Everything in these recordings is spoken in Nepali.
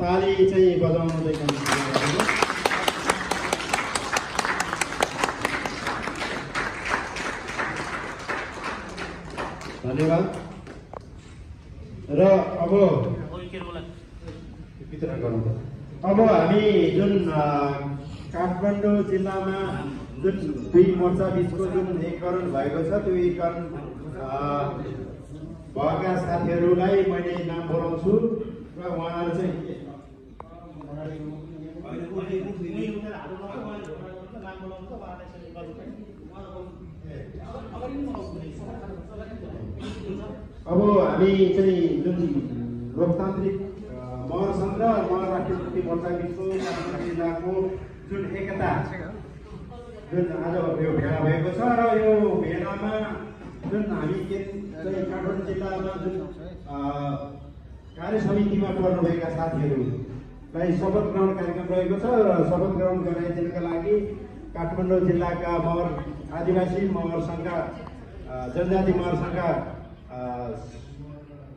ताली चाहिँ बजाउनु चाहिँ धन्यवाद। र अब वितरण अब हामी जुन काठमाडौँ जिल्लामा जुन दुई मोर्चा बिचको जुन एकीकरण भएको छ त्यो एकीकरण भएका साथीहरूलाई मैले नाम बोलाउँछु र उहाँहरू चाहिँ अब हामी चाहिँ जुन लोकतान्त्रिक महासङ्घ र महाराष्ट्रिय मुक्ति मोर्चा बिचको जिल्लाको जुन एकता जुन आज यो भेला भएको छ र यो भेलामा जुन हामी काठमाडौँ जिल्लामा जुन कार्य समितिमा पर्नुभएका साथीहरूलाई शपथ ग्रहण कार्यक्रम रहेको छ र शपथ ग्रहण गराइदिनका लागि काठमाडौँ जिल्लाका मगर आदिवासी मगर सङ्घका जनजाति मगर सङ्घका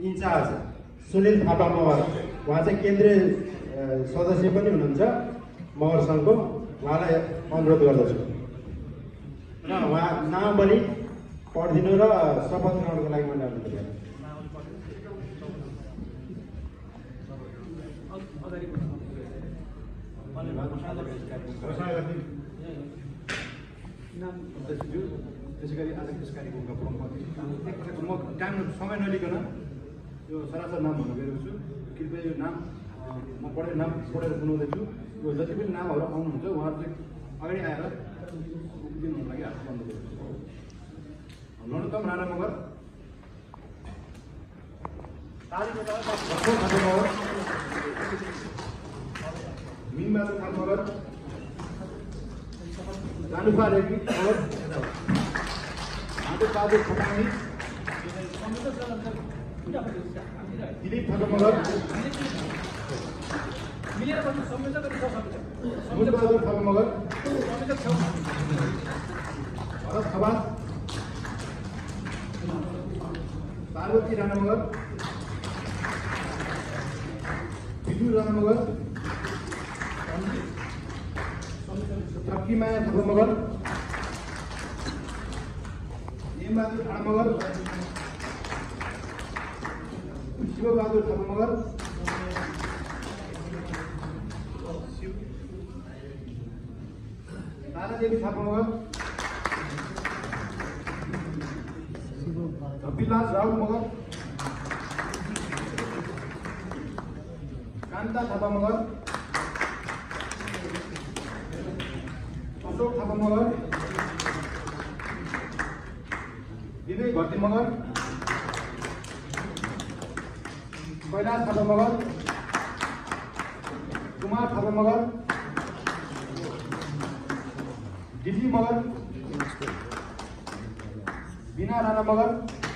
इन्चार्ज सुनिल थापा मगर उहाँ चाहिँ केन्द्रीय सदस्य पनि हुनुहुन्छ मगर सङ्घको उहाँलाई अनुरोध गर्दछु। र उहाँ नाम पनि पढिदिनु र शपथ ग्रहणको लागि मैले अनुरोध गरेँ त्यसै गरी आज यस कार्यक्रमका प्रमुख एकपटक म टाइम समय नलिकन यो सरासर नाम भन्न गएको छु कृपया यो नाम म पढेर नाम पढेर सुनाउँदैछु। यो जति पनि नामहरू आउनुहुन्छ उहाँहरू चाहिँ अगाडि आएर उभिदिनुको लागि हात बन्द गर्छु नरोत्तम राणा मगर। दिलीप मगर मुज बहादुर थापा मगर भरत खवास पार्वती राणा मगर बिजु राणा मगर लक्ष्मीमाया थापा मगर हेमबहादुर थापा मगर शिवबहादुर थापा मगर तारादेवी मगर धपिलाल राउत मगर कान्ता थापा मगर अशोक थापा मगर विवेक भट्टी मगर कैलाश थापा मगर कुमार थापा मगर दिल्ली मगर बिना राणा मगर।